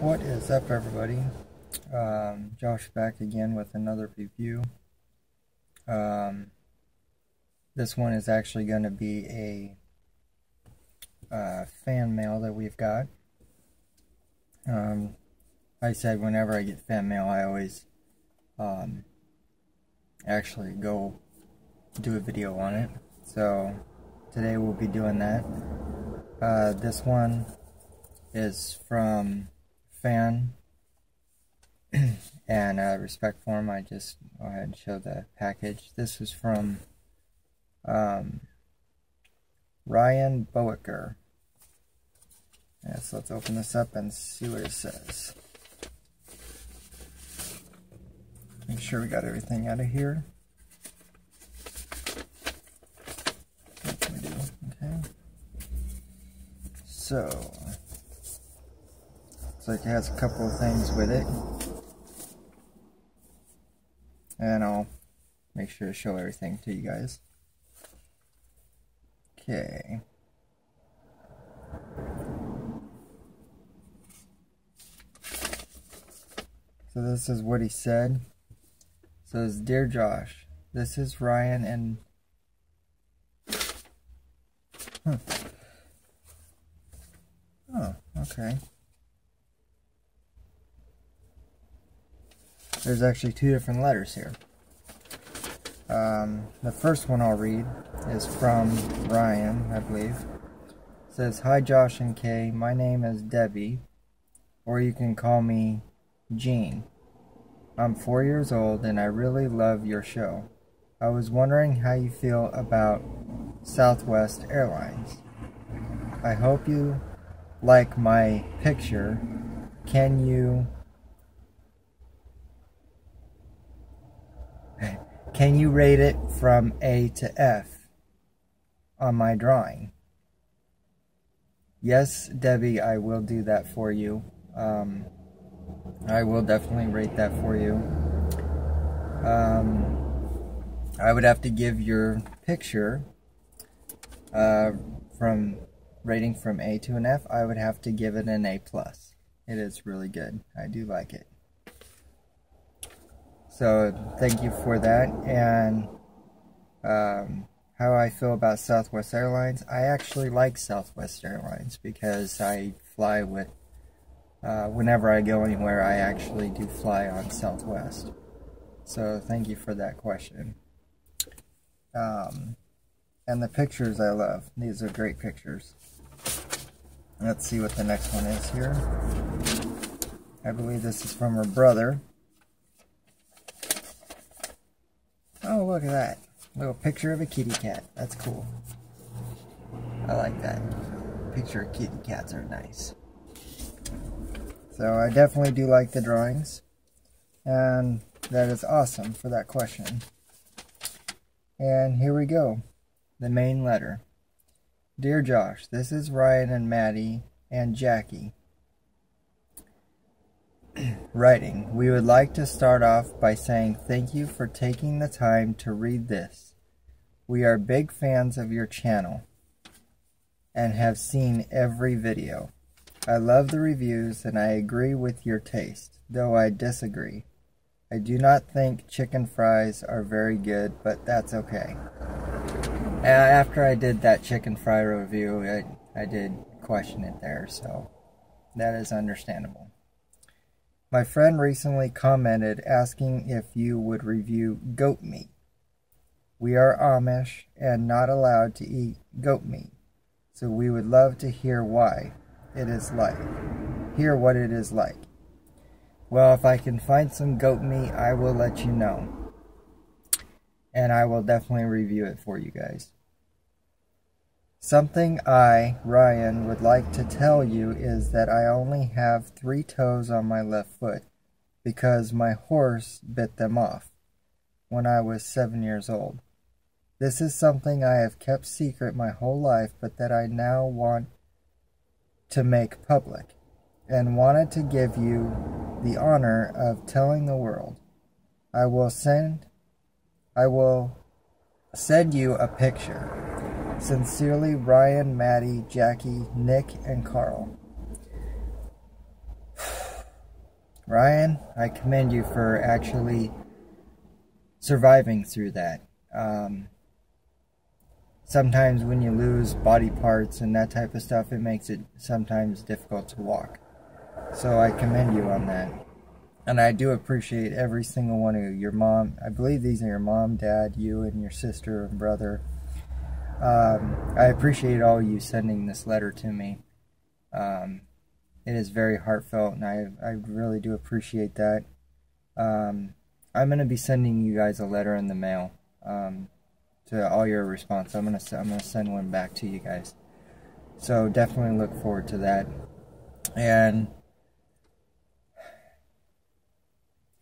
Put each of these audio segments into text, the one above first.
What is up, everybody? Um, Josh back again with another review. Um, this one is actually going to be a uh, fan mail that we've got. Um, I said whenever I get fan mail, I always um, actually go do a video on it. So today we'll be doing that. Uh, this one is from fan. And uh, respect for him I just go ahead and show the package. This is from um, Ryan Boecker yes let's open this up and see what it says. Make sure we got everything out of here okay. So like it has a couple of things with it. And I'll make sure to show everything to you guys. Okay. So this is what he said. Says, Dear Josh, this is Ryan and... Huh. Oh, okay. There's actually two different letters here. Um, the first one I'll read is from Ryan, I believe. It says, Hi Josh and Kay, my name is Debbie, or you can call me Jean. I'm four years old and I really love your show. I was wondering how you feel about Southwest Airlines. I hope you like my picture. Can you Can you rate it from A to F on my drawing? Yes, Debbie, I will do that for you. Um, I will definitely rate that for you. Um, I would have to give your picture uh, from rating from A to an F. I would have to give it an A plus. It is really good. I do like it. So thank you for that. And um, how I feel about Southwest Airlines. I actually like Southwest Airlines because I fly with, uh, whenever I go anywhere, I actually do fly on Southwest. So thank you for that question. Um, and the pictures I love. These are great pictures. Let's see what the next one is here. I believe this is from her brother. Oh, look at that. Little picture of a kitty cat. That's cool. I like that. Picture of kitty cats are nice. So I definitely do like the drawings. And that is awesome for that question. And here we go. The main letter. Dear Josh, this is Ryan and Maddie and Jackie. Writing. We would like to start off by saying thank you for taking the time to read this. We are big fans of your channel and have seen every video. I love the reviews and I agree with your taste, though I disagree. I do not think chicken fries are very good, but that's okay. Uh, after I did that chicken fry review, I, I did question it there, so that is understandable. My friend recently commented asking if you would review goat meat. We are Amish and not allowed to eat goat meat, so we would love to hear why it is like. Hear what it is like. Well, if I can find some goat meat, I will let you know. And I will definitely review it for you guys. Something I, Ryan, would like to tell you is that I only have three toes on my left foot because my horse bit them off when I was seven years old. This is something I have kept secret my whole life, but that I now want to make public, and wanted to give you the honor of telling the world. I will send I will send you a picture Sincerely, Ryan, Maddie, Jackie, Nick, and Carl. Ryan, I commend you for actually surviving through that. Um, sometimes when you lose body parts and that type of stuff, it makes it sometimes difficult to walk. So I commend you on that. And I do appreciate every single one of you. Your mom, I believe these are your mom, dad, you, and your sister and brother. Um, I appreciate all you sending this letter to me. Um, it is very heartfelt, and I, I really do appreciate that. Um, I'm going to be sending you guys a letter in the mail um, to all your response. I'm going to I'm to send one back to you guys. So definitely look forward to that. And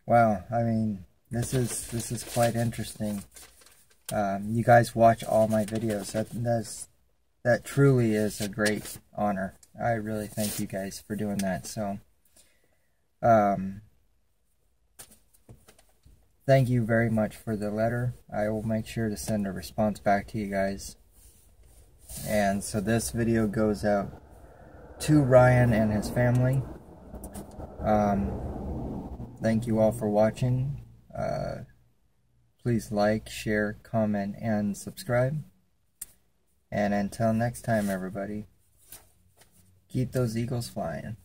wow, I mean, this is this is quite interesting. Um, you guys watch all my videos. That that's that truly is a great honor. I really thank you guys for doing that. So, um, thank you very much for the letter. I will make sure to send a response back to you guys. And so this video goes out to Ryan and his family. Um, thank you all for watching. Uh, please like, share, comment, and subscribe. And until next time, everybody, keep those eagles flying.